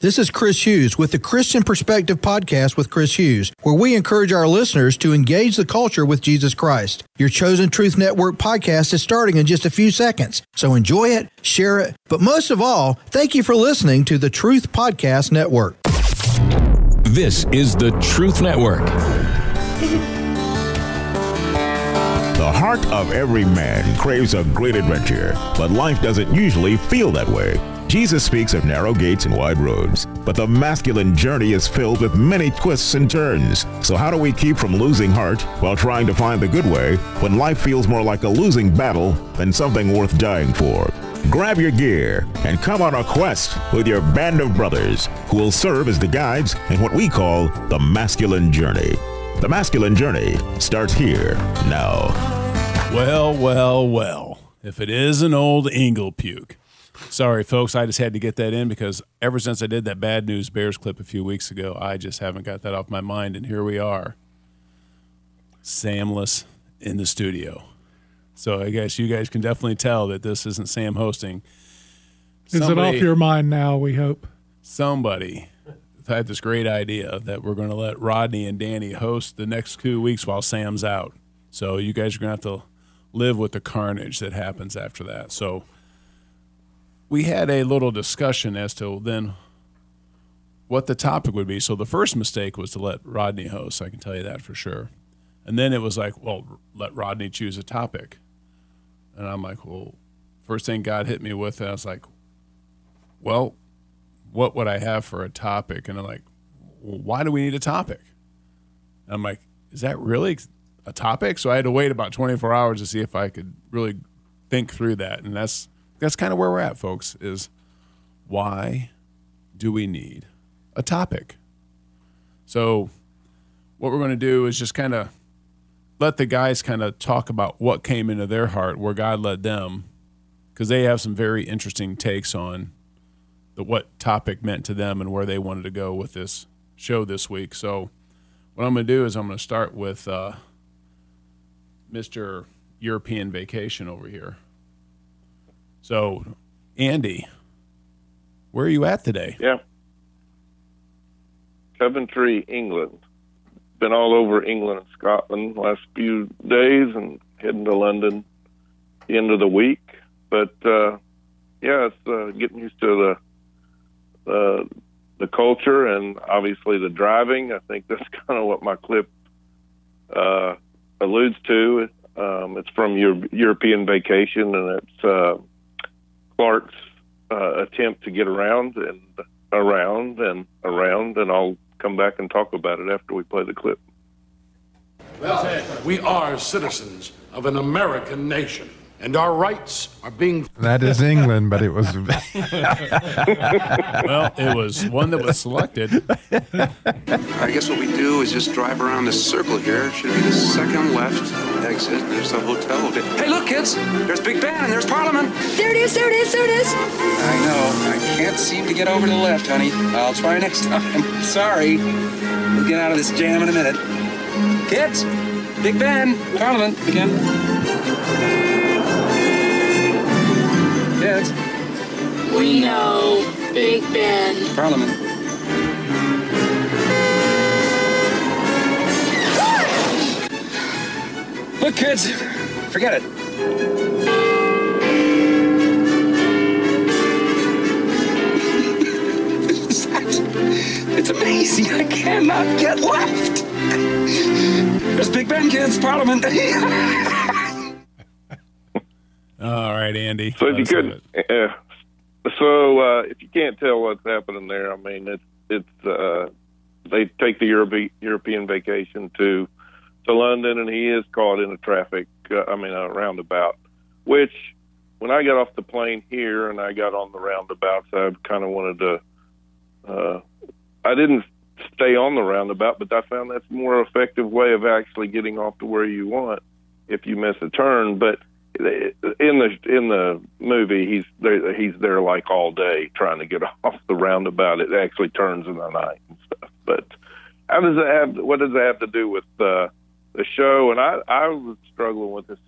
This is Chris Hughes with the Christian Perspective Podcast with Chris Hughes, where we encourage our listeners to engage the culture with Jesus Christ. Your Chosen Truth Network podcast is starting in just a few seconds, so enjoy it, share it, but most of all, thank you for listening to the Truth Podcast Network. This is the Truth Network. The heart of every man craves a great adventure, but life doesn't usually feel that way. Jesus speaks of narrow gates and wide roads, but the masculine journey is filled with many twists and turns. So, how do we keep from losing heart while trying to find the good way when life feels more like a losing battle than something worth dying for? Grab your gear and come on a quest with your band of brothers who will serve as the guides in what we call the masculine journey. The masculine journey starts here now. Well, well, well. If it is an old Ingle puke. Sorry, folks. I just had to get that in because ever since I did that bad news Bears clip a few weeks ago, I just haven't got that off my mind. And here we are, Samless in the studio. So I guess you guys can definitely tell that this isn't Sam hosting. Is it off your mind now? We hope. Somebody had this great idea that we're going to let Rodney and Danny host the next two weeks while Sam's out. So you guys are going to have to live with the carnage that happens after that. So we had a little discussion as to then what the topic would be. So the first mistake was to let Rodney host. I can tell you that for sure. And then it was like, well, let Rodney choose a topic. And I'm like, well, first thing God hit me with, I was like, well, what would I have for a topic? And I'm like, well, why do we need a topic? And I'm like, is that really a topic? So I had to wait about 24 hours to see if I could really think through that. And that's that's kind of where we're at, folks. Is why do we need a topic? So what we're going to do is just kind of let the guys kind of talk about what came into their heart, where God led them, because they have some very interesting takes on the what topic meant to them and where they wanted to go with this show this week. So, what I'm going to do is I'm going to start with uh, Mr. European Vacation over here. So, Andy, where are you at today? Yeah. Coventry, England. Been all over England and Scotland last few days and heading to London the end of the week. But uh yeah, it's uh, getting used to the uh, the culture and obviously the driving. I think that's kind of what my clip uh, alludes to. Um, it's from your European vacation, and it's uh, Clark's uh, attempt to get around and around and around, and I'll come back and talk about it after we play the clip. We are citizens of an American nation, and our rights are being. That is England, but it was. Well, it was one that was selected. I guess what we do is just drive around this circle here. Should be the second left exit. There's the hotel. Hey, look, kids! There's Big Ben and there's Parliament. There it is, there it is, there it is. I know. I can't seem to get over to the left, honey. I'll try next time. Sorry. We'll get out of this jam in a minute. Kids, Big Ben, Parliament again. Kids, We know Big Ben. Parliament. Look, kids, forget it. It's amazing. I cannot get left. There's Big Ben, kids, Parliament. Right, Andy. So if you could, it. yeah. So uh, if you can't tell what's happening there, I mean, it's it's uh, they take the Europe- European vacation to to London, and he is caught in a traffic. Uh, I mean, a roundabout. Which, when I got off the plane here and I got on the roundabouts, I kind of wanted to. Uh, I didn't stay on the roundabout, but I found that's a more effective way of actually getting off to where you want if you miss a turn. But in the in the movie, he's there, he's there like all day trying to get off the roundabout. It actually turns in the night and stuff. But how does that have? What does that have to do with uh, the show? And I I was struggling with this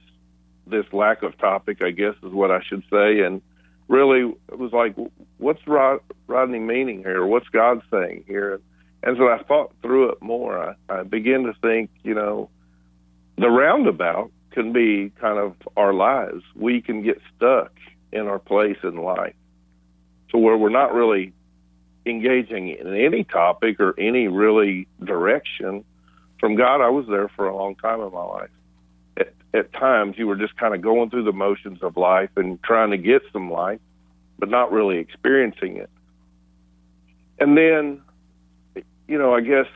this lack of topic. I guess is what I should say. And really it was like, what's Rod, Rodney meaning here? What's God saying here? And so I thought through it more. I, I began to think, you know, the roundabout can be kind of our lives. We can get stuck in our place in life to where we're not really engaging in any topic or any really direction from God. I was there for a long time in my life. At, at times, you were just kind of going through the motions of life and trying to get some life, but not really experiencing it. And then, you know, I guess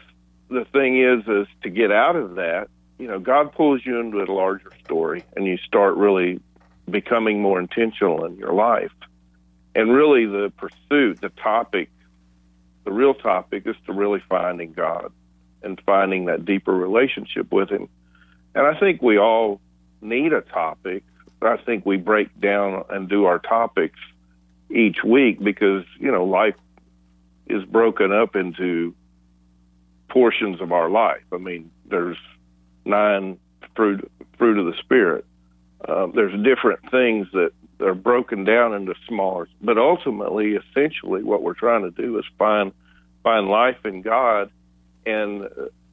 the thing is, is to get out of that, you know, God pulls you into a larger story and you start really becoming more intentional in your life. And really, the pursuit, the topic, the real topic is to really finding God and finding that deeper relationship with Him. And I think we all need a topic. I think we break down and do our topics each week because, you know, life is broken up into portions of our life. I mean, there's nine fruit fruit of the spirit. Uh, there's different things that are broken down into smaller, but ultimately, essentially, what we're trying to do is find find life in God, and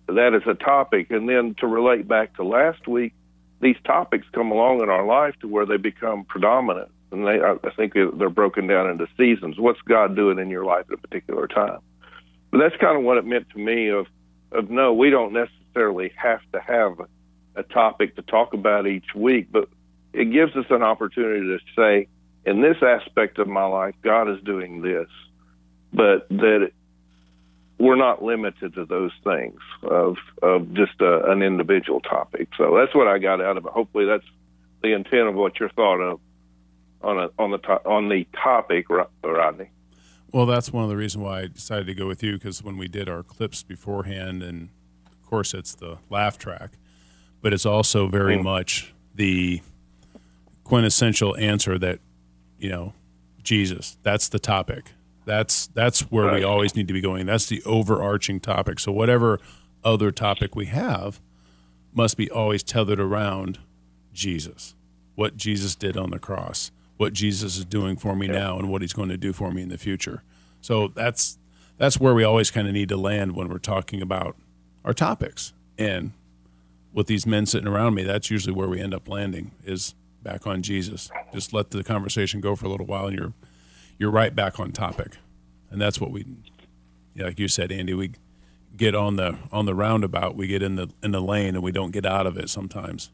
that is a topic. And then to relate back to last week, these topics come along in our life to where they become predominant, and they I think they're broken down into seasons. What's God doing in your life at a particular time? But that's kind of what it meant to me. Of of no, we don't necessarily have to have a topic to talk about each week, but it gives us an opportunity to say, in this aspect of my life, God is doing this, but that we're not limited to those things of of just a, an individual topic. So that's what I got out of it. Hopefully, that's the intent of what you're thought of on a, on the to- on the topic, Rodney. Well, that's one of the reasons why I decided to go with you because when we did our clips beforehand, and course it's the laugh track, but it's also very mm. much the quintessential answer that you know jesus that's the topic. That's that's where right. we always need to be going. That's the overarching topic. So whatever other topic we have must be always tethered around jesus. What jesus did on the cross what jesus is doing for me now and what he's going to do for me in the future. So that's that's where we always kind of need to land when we're talking about our topics and with these men sitting around me that's usually where we end up landing is back on Jesus. Just let the conversation go for a little while, and you're you're right back on topic. And that's what we, like you said, Andy, we get on the on the roundabout. We get in the in the lane, and we don't get out of it sometimes,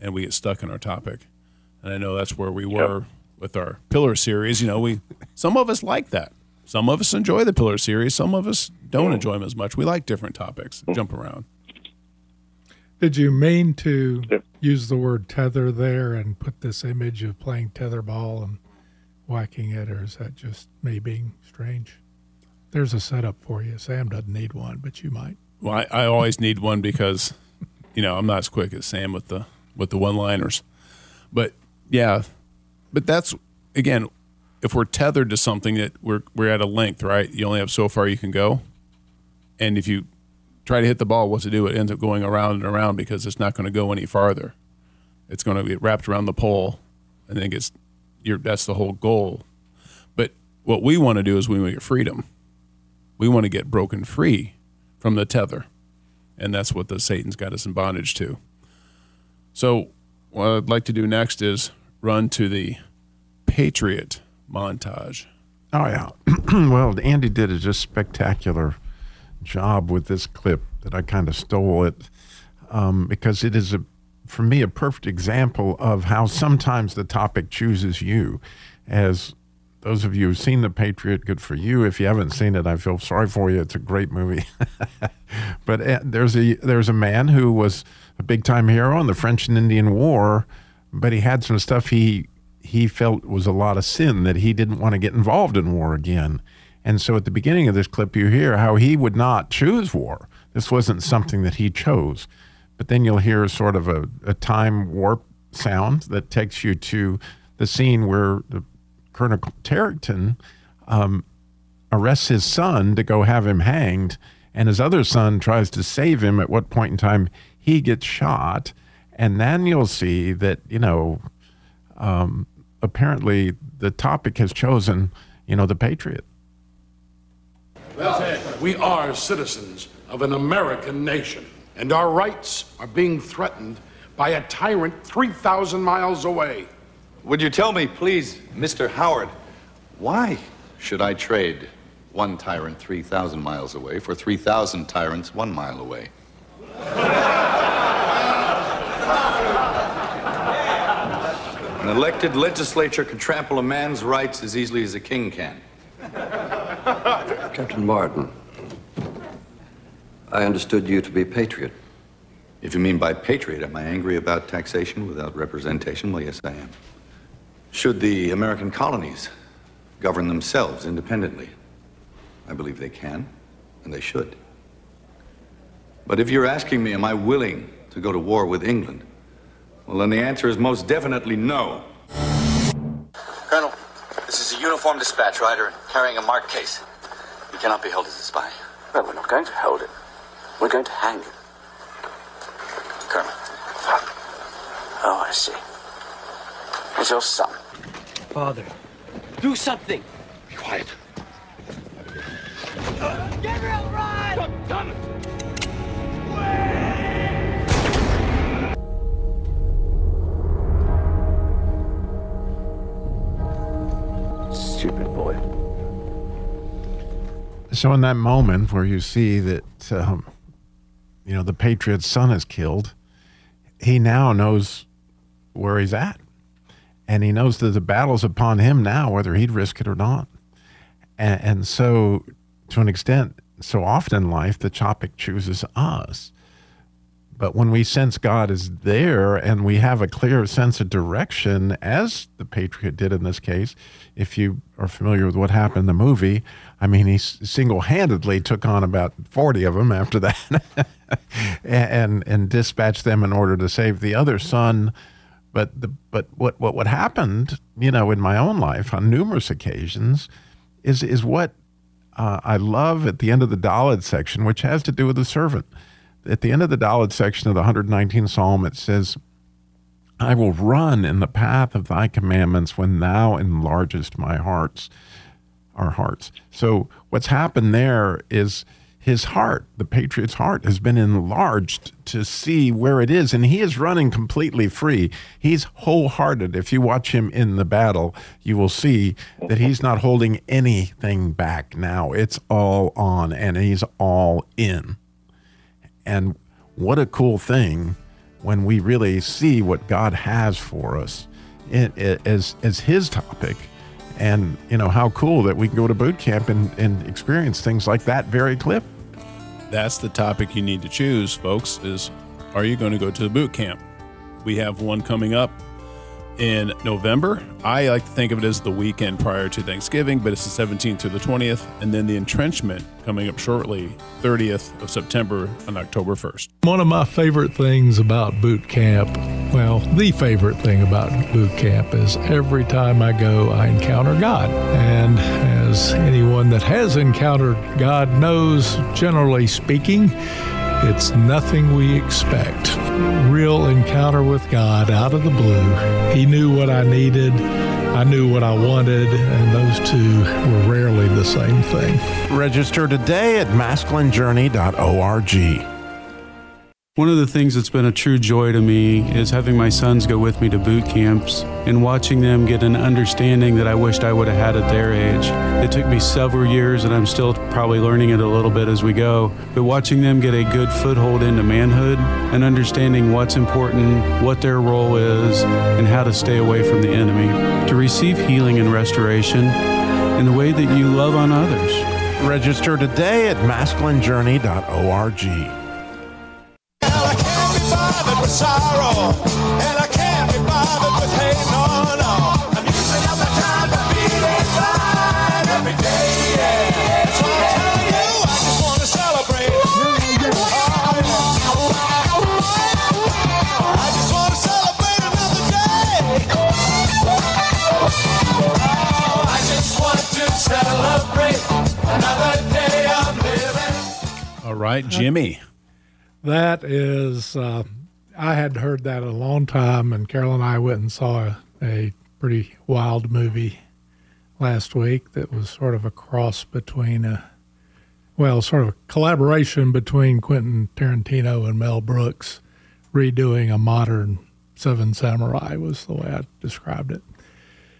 and we get stuck in our topic. And I know that's where we were yep. with our pillar series. You know, we some of us like that. Some of us enjoy the pillar series. Some of us don't enjoy them as much. We like different topics, jump around. Did you mean to use the word tether there and put this image of playing tetherball and whacking it, or is that just me being strange? There's a setup for you. Sam doesn't need one, but you might. Well, I, I always need one because, you know, I'm not as quick as Sam with the with the one-liners. But yeah, but that's again, if we're tethered to something that we're we're at a length, right? You only have so far you can go, and if you try to hit the ball, what's it do? It ends up going around and around because it's not going to go any farther. It's going to get wrapped around the pole, and then gets your. That's the whole goal. But what we want to do is we want to get freedom. We want to get broken free from the tether, and that's what the Satan's got us in bondage to. So, what I'd like to do next is run to the Patriot montage. Oh yeah, well, Andy did a just spectacular job with this clip that I kind of stole it um, because it is a for me a perfect example of how sometimes the topic chooses you as those of you who've seen The Patriot, good for you. If you haven't seen it, I feel sorry for you. It's a great movie. but uh, there's a there's a man who was a big time hero in the French and Indian War, but he had some stuff he he felt was a lot of sin that he didn't want to get involved in war again. And so at the beginning of this clip, you hear how he would not choose war. This wasn't something that he chose. But then you'll hear sort of a, a time warp sound that takes you to the scene where the Colonel Tarleton um, arrests his son to go have him hanged, and his other son tries to save him. At what point in time he gets shot, and then you'll see that you know um, apparently the topic has chosen, you know, the Patriot. We are citizens of an American nation, and our rights are being threatened by a tyrant 3,000 miles away. Would you tell me, please, Mr. Howard, why should I trade one tyrant 3,000 miles away for 3,000 tyrants one mile away? An elected legislature can trample a man's rights as easily as a king can. Captain Martin, I understood you to be a patriot. If you mean by patriot, am I angry about taxation without representation? Well, yes, I am. Should the American colonies govern themselves independently? I believe they can, and they should. But if you're asking me, am I willing to go to war with England? Well, then the answer is most definitely no. Colonel, this is a uniformed dispatch rider carrying a marked case. You cannot be held as a spy. Well, we're not going to hold it. We're going to hang him. Colonel. Oh, I see. It's your son. Father, do something. Be quiet. Gabriel, run! Thomas! Stupid So, in that moment where you see that, um, you know, the Patriot's son is killed, he now knows where he's at. And he knows that the battle's upon him now, whether he'd risk it or not. And, and so, to an extent, so often in life, the topic chooses us. But when we sense God is there and we have a clear sense of direction, as the Patriot did in this case, if you are familiar with what happened in the movie, I mean, he single handedly took on about 40 of them after that and, and dispatched them in order to save the other son. But, the, but what, what, what happened, you know, in my own life on numerous occasions is, is what uh, I love at the end of the Dalet section, which has to do with the servant at the end of the Dalet section of the 119th Psalm, it says, I will run in the path of thy commandments when thou enlargest my hearts, our hearts. So what's happened there is his heart, the patriot's heart, has been enlarged to see where it is, and he is running completely free. He's wholehearted. If you watch him in the battle, you will see that he's not holding anything back now. It's all on, and he's all in. And what a cool thing when we really see what God has for us as, as His topic. And, you know, how cool that we can go to boot camp and, and experience things like that very clip. That's the topic you need to choose, folks, is are you going to go to the boot camp? We have one coming up in November. I like to think of it as the weekend prior to Thanksgiving, but it's the 17th to the 20th, and then the entrenchment coming up shortly, 30th of September and October 1st. One of my favorite things about boot camp, well, the favorite thing about boot camp is every time I go, I encounter God. And as anyone that has encountered God knows, generally speaking, it's nothing we expect. Real encounter with God out of the blue. He knew what I needed. I knew what I wanted, and those two were rarely the same thing. Register today at masculinejourney.org. One of the things that's been a true joy to me is having my sons go with me to boot camps and watching them get an understanding that I wished I would have had at their age. It took me several years, and I'm still probably learning it a little bit as we go, but watching them get a good foothold into manhood and understanding what's important, what their role is, and how to stay away from the enemy, to receive healing and restoration in the way that you love on others. Register today at masculinejourney.org. right, Jimmy. That is, uh, I had heard that a long time, and Carol and I went and saw a, a pretty wild movie last week that was sort of a cross between a, well, sort of a collaboration between Quentin Tarantino and Mel Brooks, redoing a modern Seven Samurai was the way I described it.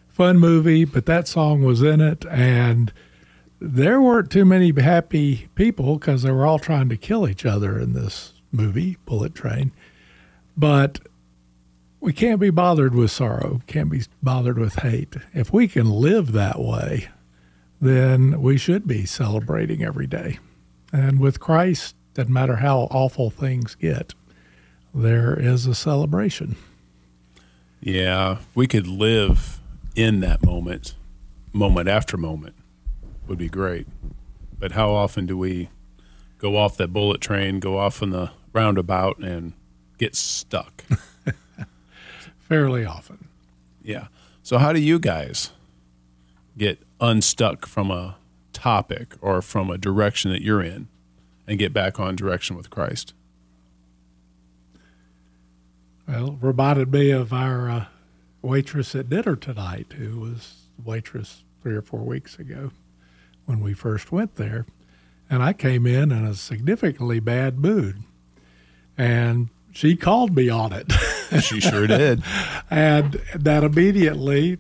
Fun movie, but that song was in it, and there weren't too many happy people because they were all trying to kill each other in this movie, Bullet Train. But we can't be bothered with sorrow, can't be bothered with hate. If we can live that way, then we should be celebrating every day. And with Christ, doesn't matter how awful things get, there is a celebration. Yeah, we could live in that moment, moment after moment, would be great. But how often do we go off that bullet train, go off in the roundabout, and get stuck? Fairly often. Yeah. So, how do you guys get unstuck from a topic or from a direction that you're in and get back on direction with Christ? Well, reminded me of our uh, waitress at dinner tonight, who was waitress three or four weeks ago when we first went there. And I came in in a significantly bad mood. And she called me on it. She sure did. and that immediately,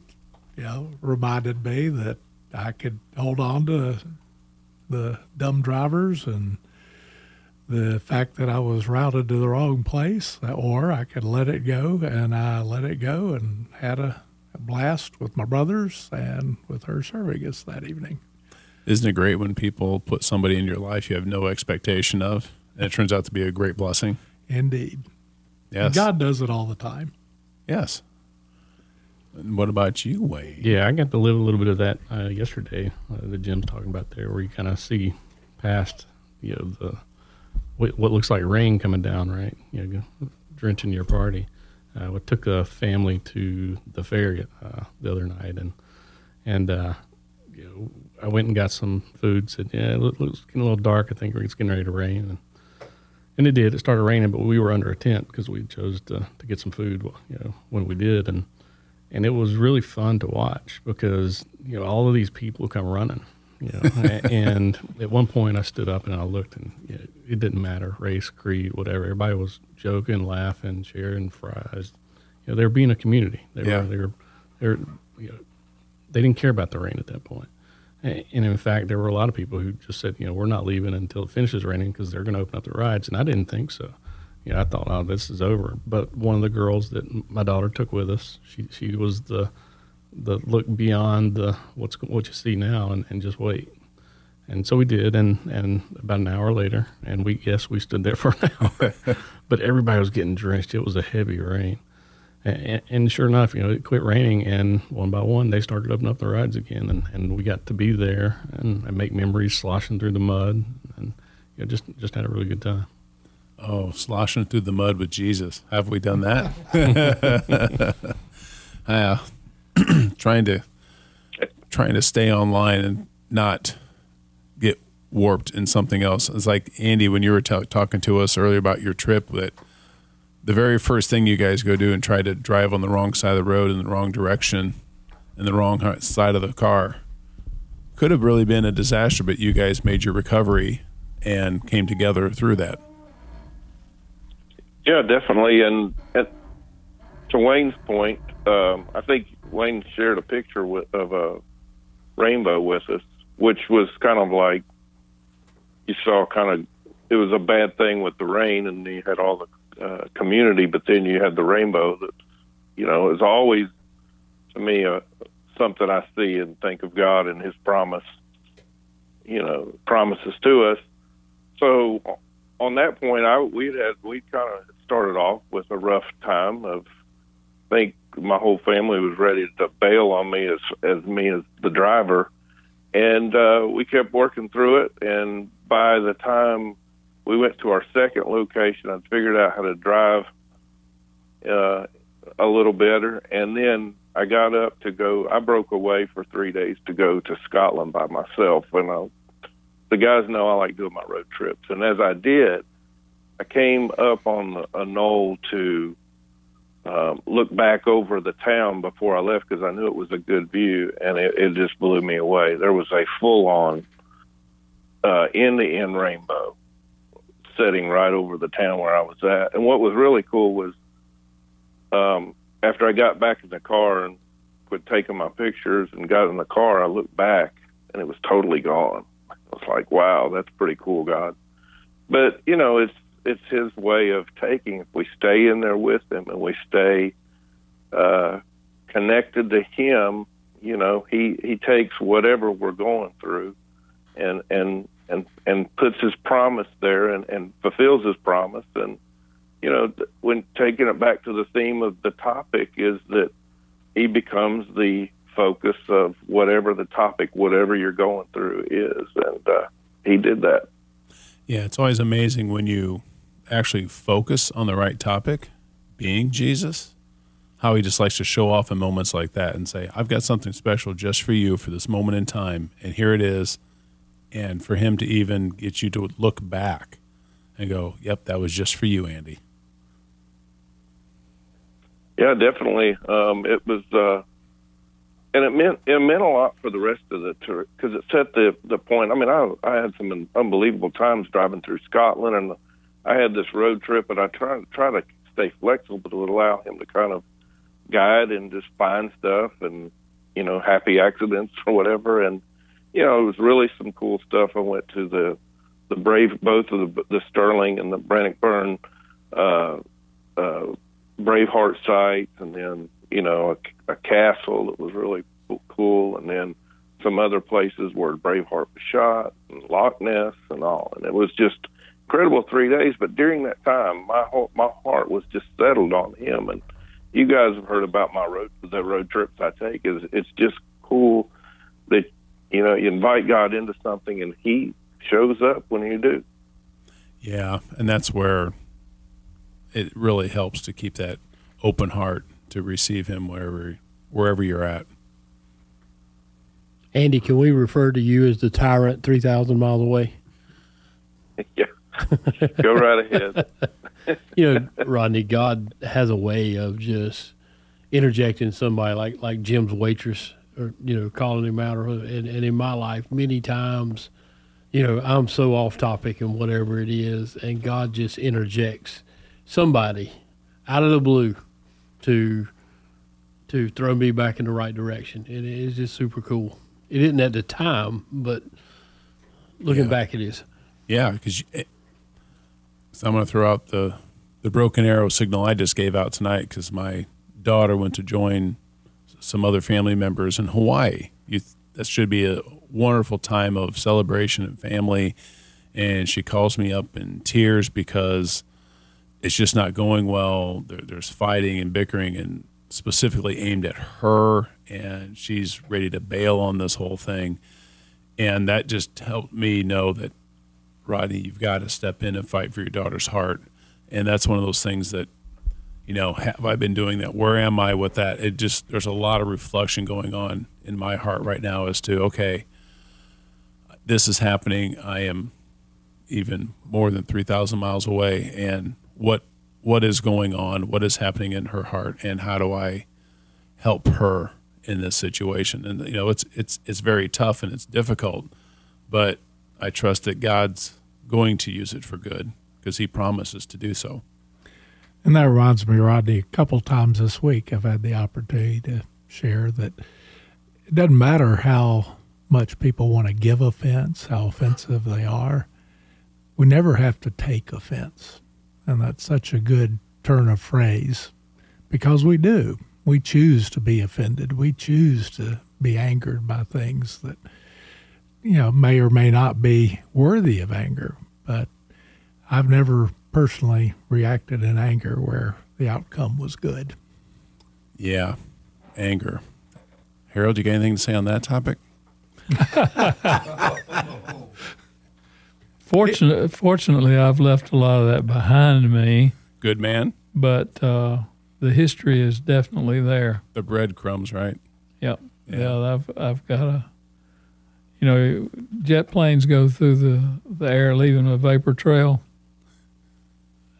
you know, reminded me that I could hold on to the dumb drivers and the fact that I was routed to the wrong place, or I could let it go, and I let it go and had a, blast with my brothers and with her serving us that evening. Isn't it great when people put somebody in your life you have no expectation of, and it turns out to be a great blessing? Indeed. Yes. And God does it all the time. Yes. And what about you, Wade? Yeah, I got to live a little bit of that uh, yesterday. Uh, the Jim's talking about there, where you kind of see past, you know, the what, what looks like rain coming down, right? You know, drenching your party. Uh, we took a family to the fair uh, the other night, and and uh, you know, I went and got some food. Said, yeah, it looks getting a little dark. I think it's getting ready to rain, and and it did. It started raining, but we were under a tent because we chose to, to get some food. You know, when we did, and and it was really fun to watch because you know all of these people come running. You know, and at one point I stood up and I looked, and you know, it didn't matter race, creed, whatever. Everybody was joking, laughing, sharing fries. You know, they were being a community. They Yeah. were they were they were you know they didn't care about the rain at that point. And in fact, there were a lot of people who just said, you know, we're not leaving until it finishes raining because they're going to open up the rides. And I didn't think so. You know, I thought, oh, this is over. But one of the girls that my daughter took with us, she she was the the look beyond the what's what you see now and, and just wait. And so we did, and, and about an hour later, and we yes we stood there for an hour, but everybody was getting drenched. It was a heavy rain, and, and sure enough, you know, it quit raining, and one by one they started opening up the rides again, and, and we got to be there and, and make memories sloshing through the mud, and you know, just just had a really good time. Oh, sloshing through the mud with Jesus. Have we done that? uh, trying to trying to stay online and not get warped in something else. It's like Andy when you were ta- talking to us earlier about your trip that the very first thing you guys go do and try to drive on the wrong side of the road in the wrong direction in the wrong side of the car could have really been a disaster, but you guys made your recovery and came together through that. Yeah, definitely. And, and to Wayne's point, um, I think Wayne shared a picture with, of a rainbow with us, which was kind of like you saw kind of it was a bad thing with the rain, and you had all the uh, community, but then you have the rainbow that you know is always to me uh, something I see and think of God and His promise, you know, promises to us. So on that point, I we had we kind of started off with a rough time of. I think my whole family was ready to bail on me as as me as the driver, and uh, we kept working through it. And by the time we went to our second location, I figured out how to drive uh, a little better, and then I got up to go. I broke away for three days to go to Scotland by myself, and I, the guys know I like doing my road trips. And as I did, I came up on a knoll to um, look back over the town before I left because I knew it was a good view, and it, it just blew me away. There was a full on uh, in the end rainbow setting right over the town where I was at. And what was really cool was um, after I got back in the car and quit taking my pictures and got in the car, I looked back and it was totally gone. I was like, wow, that's pretty cool, God. But, you know, it's, it's his way of taking. If we stay in there with him and we stay uh, connected to him, you know, he he takes whatever we're going through, and and and and puts his promise there and and fulfills his promise. And you know, when taking it back to the theme of the topic is that he becomes the focus of whatever the topic, whatever you're going through is, and uh, he did that. Yeah, it's always amazing when you actually focus on the right topic, being Jesus, how he just likes to show off in moments like that and say, I've got something special just for you for this moment in time, and here it is. And for him to even get you to look back and go, Yep, that was just for you, Andy. Yeah, definitely. Um, it was, uh, and it meant it meant a lot for the rest of the tour because it set the the point. I mean, I I had some unbelievable times driving through Scotland, and I had this road trip, and I try try to stay flexible but to allow him to kind of guide and just find stuff and you know happy accidents or whatever. And you know, it was really some cool stuff. I went to the the brave both of the the Stirling and the Bannockburn uh, uh, Braveheart sites, and then you know a, a castle that was really cool, and then some other places where Braveheart was shot, and Loch Ness, and all. And it was just incredible three days. But during that time, my whole, my heart was just settled on him. And you guys have heard about my road the road trips I take. Is it's just cool that you know you invite God into something, and He shows up when you do. Yeah, and that's where it really helps to keep that open heart to receive him wherever wherever you're at. Andy, can we refer to you as the tyrant 3,000 miles away? yeah. Go right ahead. you know, Rodney, God has a way of just interjecting somebody like, like Jim's waitress or, you know, calling him out. Or, and, and in my life, many times, you know, I'm so off topic and whatever it is, and God just interjects somebody out of the blue to to throw me back in the right direction. And it is just super cool. It isn't at the time, but looking Yeah. back, it is. Yeah, because so I'm going to throw out the the broken arrow signal I just gave out tonight because my daughter went to join some other family members in Hawaii. You, that should be a wonderful time of celebration and family. And she calls me up in tears because it's just not going well. There, there's fighting and bickering, and specifically aimed at her, and she's ready to bail on this whole thing. And that just helped me know that, Rodney, you've got to step in and fight for your daughter's heart. And that's one of those things that, you know, have I been doing that? Where am I with that? It just, there's a lot of reflection going on in my heart right now as to, okay, this is happening. I am even more than 3,000 miles away. And what what is going on? What is happening in her heart? And how do I help her in this situation? And you know, it's it's it's very tough and it's difficult, but I trust that God's going to use it for good because He promises to do so. And that reminds me, Rodney, a couple times this week I've had the opportunity to share that it doesn't matter how much people want to give offense, how offensive they are. We never have to take offense. And that's such a good turn of phrase because we do. We choose to be offended. We choose to be angered by things that, you know, may or may not be worthy of anger. But I've never personally reacted in anger where the outcome was good. Yeah, anger. Harold, you got anything to say on that topic? Fortunately, fortunately, I've left a lot of that behind me. Good man. But uh, the history is definitely there. The breadcrumbs, right? Yep. Yeah. I've I've got a. You know, jet planes go through the the air, leaving a vapor trail.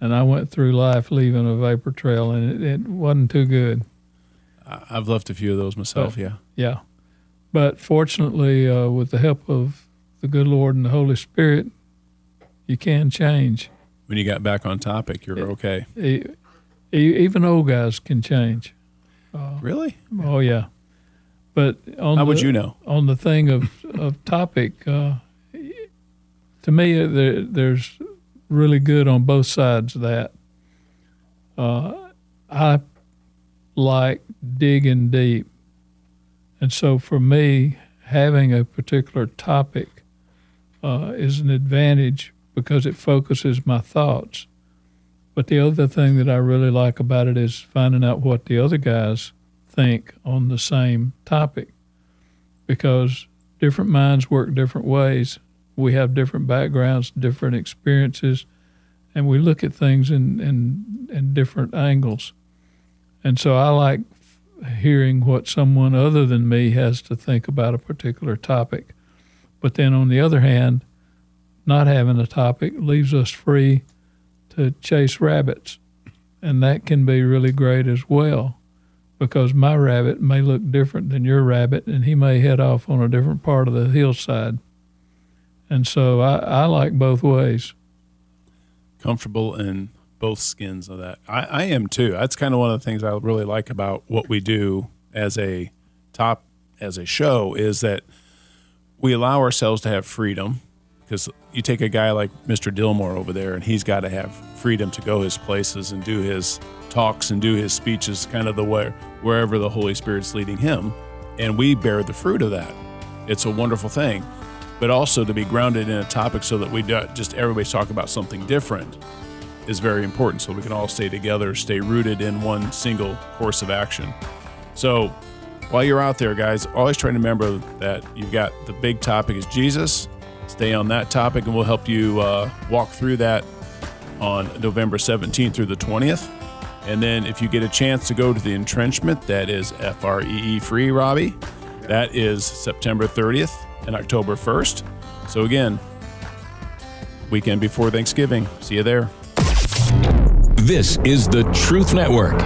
And I went through life leaving a vapor trail, and it, it wasn't too good. I've left a few of those myself. But- yeah. Yeah. But fortunately, uh, with the help of the good Lord and the Holy Spirit, you can change. When you got back on topic, you're okay. E- e- even old guys can change. Uh, really? Oh yeah. But on How would the- you know? On the thing of of topic, uh, to me, uh, there, there's really good on both sides of that. Uh, I like digging deep, and so for me, having a particular topic uh, is an advantage because it focuses my thoughts. But the other thing that I really like about it is finding out what the other guys think on the same topic because different minds work different ways. We have different backgrounds, different experiences, and we look at things in, in, in different angles. And so I like hearing what someone other than me has to think about a particular topic. But then on the other hand, not having a topic leaves us free to chase rabbits. And that can be really great as well because my rabbit may look different than your rabbit and he may head off on a different part of the hillside. And so I, I like both ways. comfortable in both skins of that. I, I am too. That's kind of one of the things I really like about what we do as a top as a show is that we allow ourselves to have freedom because you take a guy like Mr. Dillmore over there and he's got to have freedom to go his places and do his talks and do his speeches kind of the way wherever the Holy Spirit's leading him and we bear the fruit of that. It's a wonderful thing. But also to be grounded in a topic so that we don't just everybody's talking about something different is very important so we can all stay together, stay rooted in one single course of action. So while you're out there, guys, always try to remember that you've got the big topic is Jesus. Stay on that topic, and we'll help you uh, walk through that on November 17th through the 20th. And then if you get a chance to go to the entrenchment, that is F R E E free, Robbie. That is September 30th and October 1st. So again, weekend before Thanksgiving. See you there. This is the Truth Network.